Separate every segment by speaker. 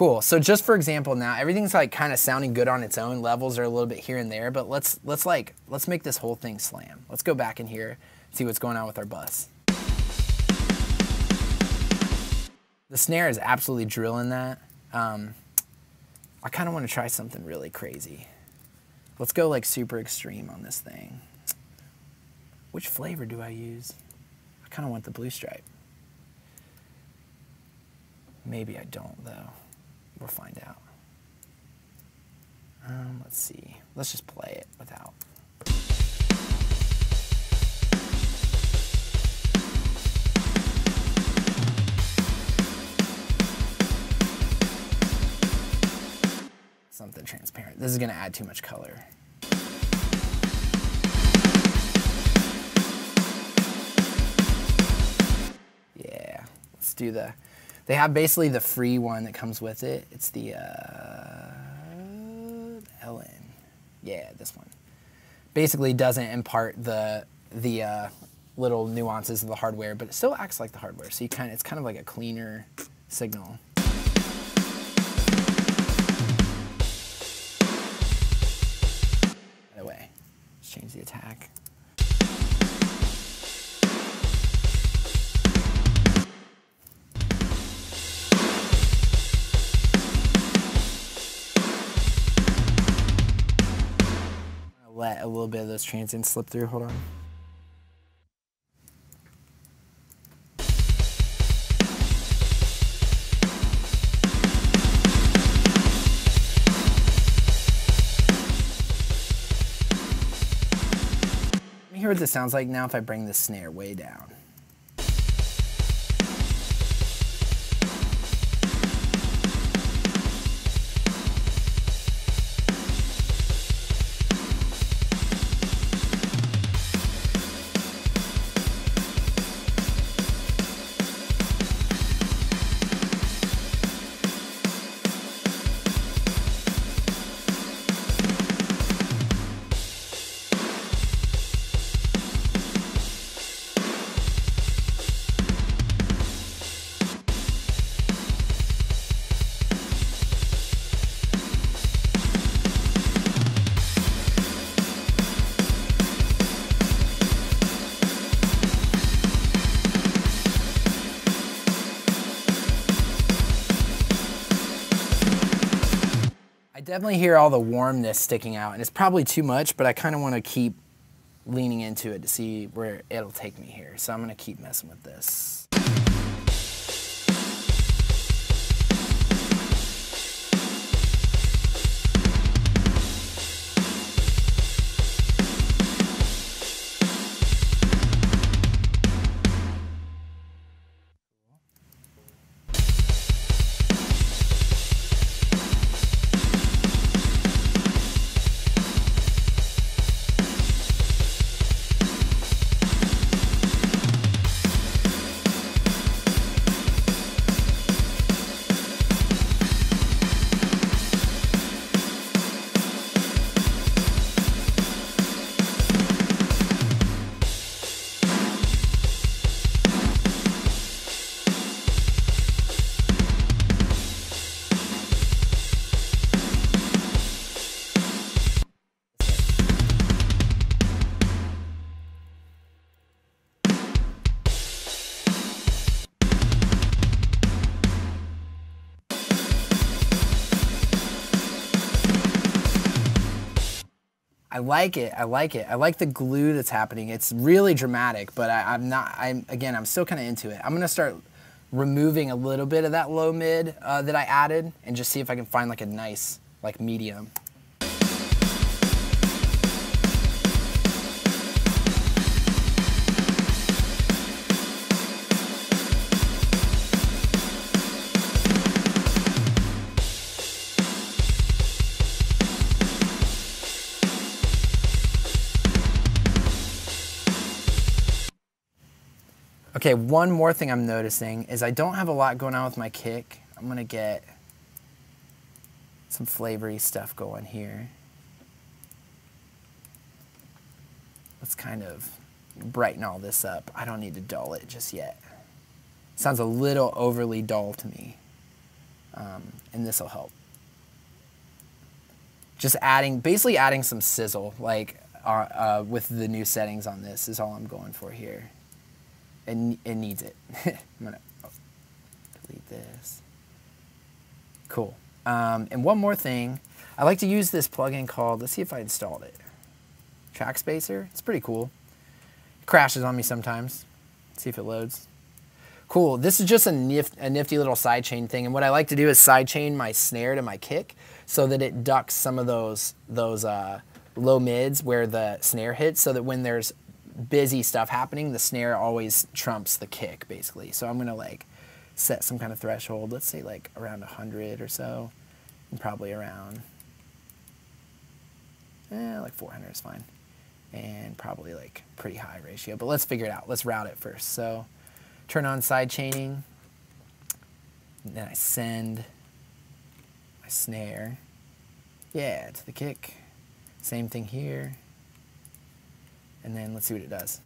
Speaker 1: Cool. So just for example, now everything's like kind of sounding good on its own. Levels are a little bit here and there, but let's let's like let's make this whole thing slam. Let's go back in here, see what's going on with our bus. The snare is absolutely drilling that. Um, I kind of want to try something really crazy. Let's go like super extreme on this thing. Which flavor do I use? I kind of want the blue stripe. Maybe I don't though. We'll find out. Um, let's see. Let's just play it without. Something transparent. This is gonna add too much color. Yeah, let's do the, they have basically the free one that comes with it. It's the uh, LN. Yeah, this one. Basically doesn't impart the the uh, little nuances of the hardware, but it still acts like the hardware. So you kind of, it's kind of like a cleaner signal. By the way, let's change the attack. Bit of those transients slip through. Hold on. Hear what this sounds like now if I bring the snare way down. Definitely hear all the warmness sticking out, and it's probably too much, but I kind of want to keep leaning into it to see where it'll take me here. So I'm going to keep messing with this. I like it. I like it. I like the glue that's happening. It's really dramatic, but I, am not. I'm again. I'm still kind of into it. I'm gonna start removing a little bit of that low mid uh, that I added, and just see if I can find like a nice like medium. Okay, one more thing I'm noticing is I don't have a lot going on with my kick. I'm gonna get some flavory stuff going here. Let's kind of brighten all this up. I don't need to dull it just yet. Sounds a little overly dull to me. um, and this will help. Just adding, basically adding some sizzle, like uh, uh, with the new settings on this is all I'm going for here. It, it needs it. I'm gonna oh, delete this. Cool. Um, and one more thing, I like to use this plugin called, let's see if I installed it. Trackspacer, it's pretty cool. It crashes on me sometimes. Let's see if it loads. Cool, this is just a, nif a nifty little sidechain thing. And what I like to do is sidechain my snare to my kick so that it ducks some of those, those uh, low mids where the snare hits so that when there's busy stuff happening, the snare always trumps the kick basically. So I'm gonna like set some kind of threshold, let's say like around 100 or so, and probably around, eh, like 400 is fine. And probably like pretty high ratio, but let's figure it out. Let's route it first. So turn on side chaining. And Then I send my snare. Yeah, to the kick. Same thing here. And then let's see what it does.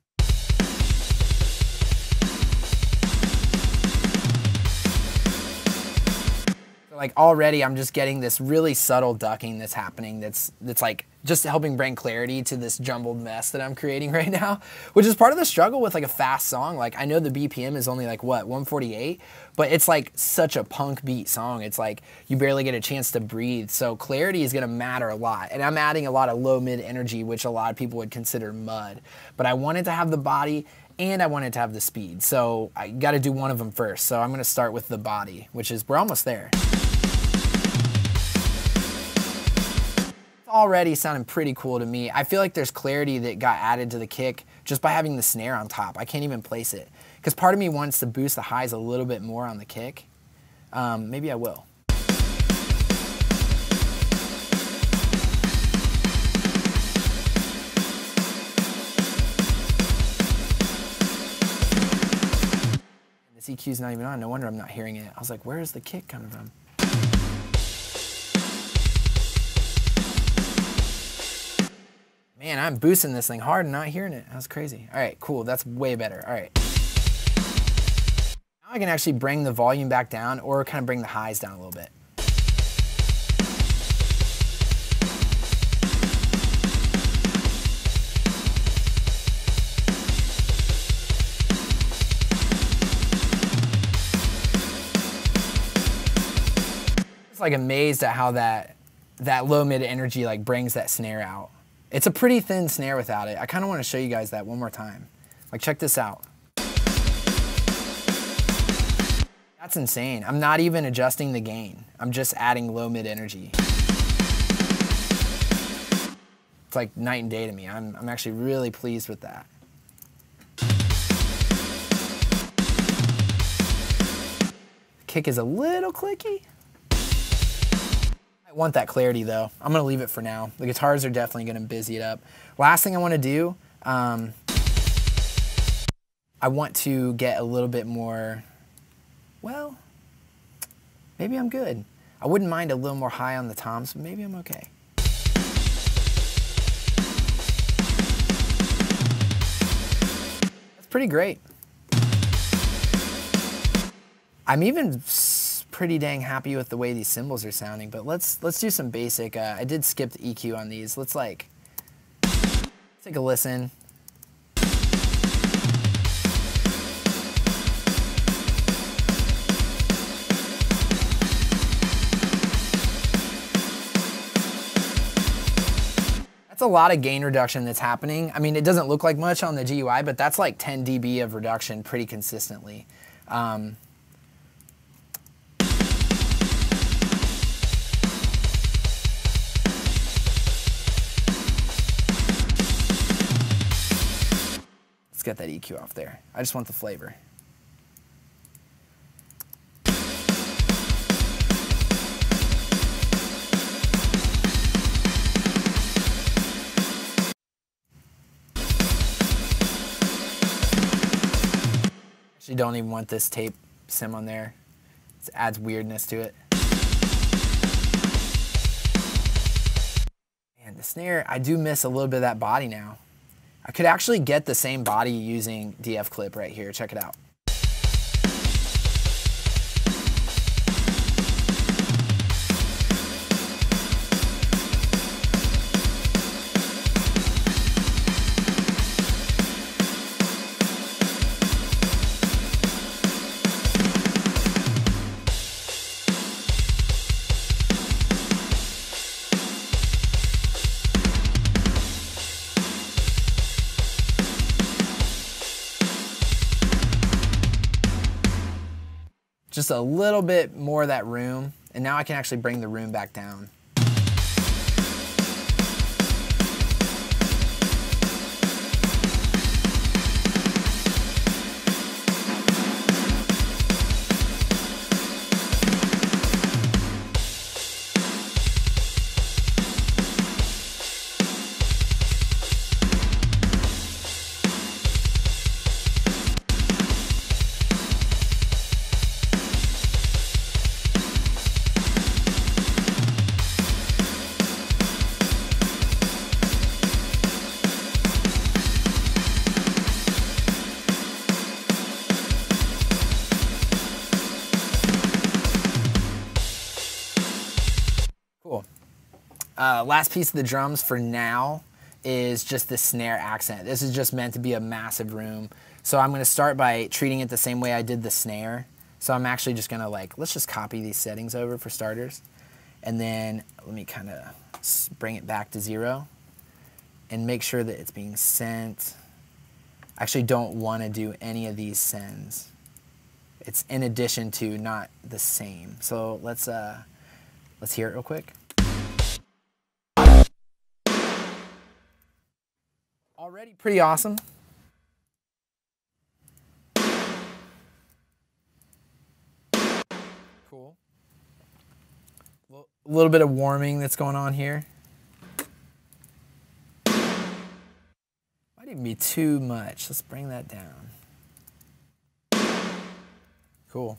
Speaker 1: like already I'm just getting this really subtle ducking that's happening that's that's like just helping bring clarity to this jumbled mess that I'm creating right now, which is part of the struggle with like a fast song. Like I know the BPM is only like what 148, but it's like such a punk beat song. It's like you barely get a chance to breathe. So clarity is going to matter a lot. And I'm adding a lot of low mid energy, which a lot of people would consider mud. But I wanted to have the body and I wanted to have the speed. So I got to do one of them first. So I'm going to start with the body, which is we're almost there. Already sounding pretty cool to me. I feel like there's clarity that got added to the kick just by having the snare on top. I can't even place it. Because part of me wants to boost the highs a little bit more on the kick. Um, maybe I will. EQ's not even on. No wonder I'm not hearing it. I was like, where is the kick coming from? Man, I'm boosting this thing hard and not hearing it. That's crazy. All right, cool. That's way better. All right. Now I can actually bring the volume back down or kind of bring the highs down a little bit. It's like amazed at how that that low mid energy like brings that snare out. It's a pretty thin snare without it. I kind of want to show you guys that one more time. Like check this out. That's insane. I'm not even adjusting the gain. I'm just adding low mid energy. It's like night and day to me. I'm, I'm actually really pleased with that. Kick is a little clicky. I want that clarity though. I'm gonna leave it for now. The guitars are definitely gonna busy it up. Last thing I wanna do, um, I want to get a little bit more, well, maybe I'm good. I wouldn't mind a little more high on the toms, but maybe I'm okay. That's pretty great. I'm even pretty dang happy with the way these cymbals are sounding, but let's let's do some basic. Uh, I did skip the EQ on these. Let's like take a listen. That's a lot of gain reduction that's happening. I mean, it doesn't look like much on the GUI, but that's like 10 dB of reduction pretty consistently. Um, get that EQ off there. I just want the flavor. Actually don't even want this tape sim on there. It adds weirdness to it. And the snare, I do miss a little bit of that body now. I could actually get the same body using DF clip right here. Check it out. Just a little bit more of that room. And now I can actually bring the room back down. Uh, last piece of the drums for now is just the snare accent. This is just meant to be a massive room. So I'm gonna start by treating it the same way I did the snare. So I'm actually just gonna like, let's just copy these settings over for starters. And then let me kind of bring it back to zero and make sure that it's being sent. I actually don't wanna do any of these sends. It's in addition to, not the same. So let's, uh, let's hear it real quick. Already pretty awesome. Cool. A little bit of warming that's going on here. Might even be too much. Let's bring that down. Cool.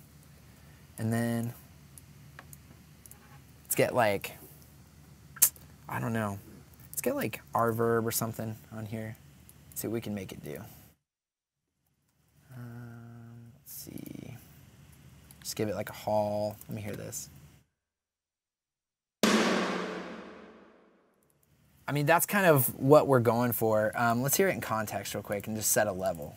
Speaker 1: And then let's get like, I don't know. Let's get like reverb or something on here. See what we can make it do. Um, let's see. Just give it like a hall. Let me hear this. I mean, that's kind of what we're going for. Um, let's hear it in context real quick and just set a level.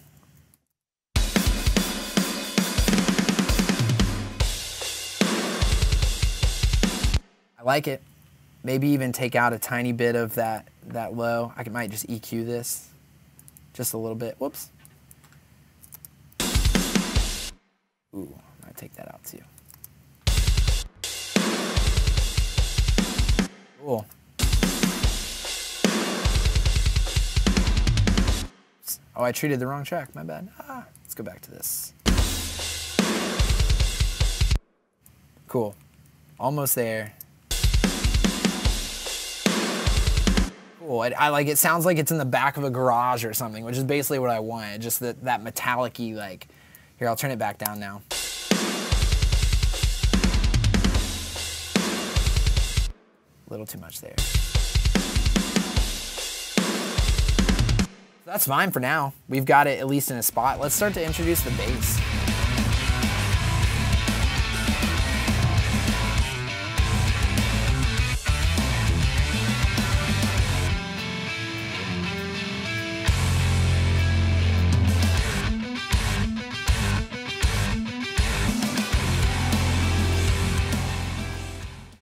Speaker 1: I like it. Maybe even take out a tiny bit of that, that low. I might just EQ this just a little bit. Whoops. Ooh, I might take that out too. Cool. Oh, I treated the wrong track. My bad. Ah, let's go back to this. Cool. Almost there. Cool. I, I, like it sounds like it's in the back of a garage or something, which is basically what I wanted. Just that that metallic-y like. Here, I'll turn it back down now. A little too much there. That's fine for now. We've got it at least in a spot. Let's start to introduce the bass.